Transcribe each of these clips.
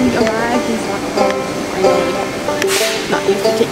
He's not easy not used to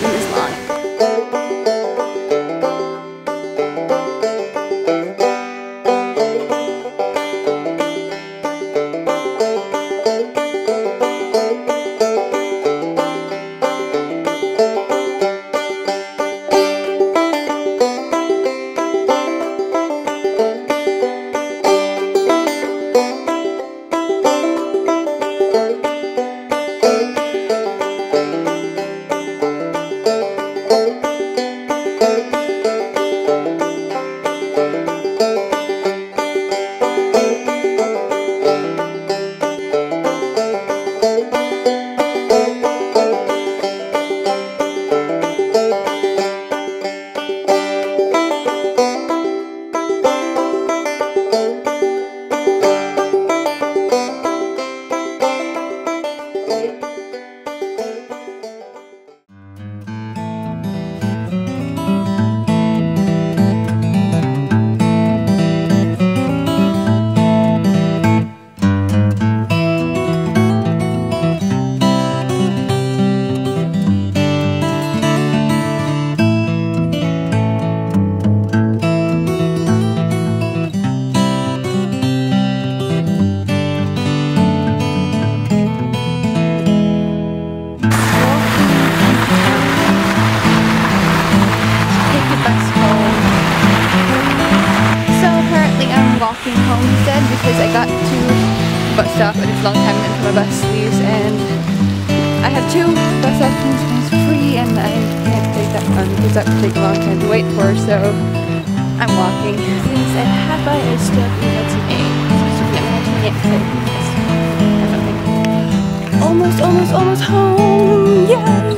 Home instead because I got to bus stop and it's a long time until my bus leaves and I have two bus options free and I can't take that one because that would take a long time to wait for so I'm walking. Since I have by a step. Almost, almost, almost home. Yeah.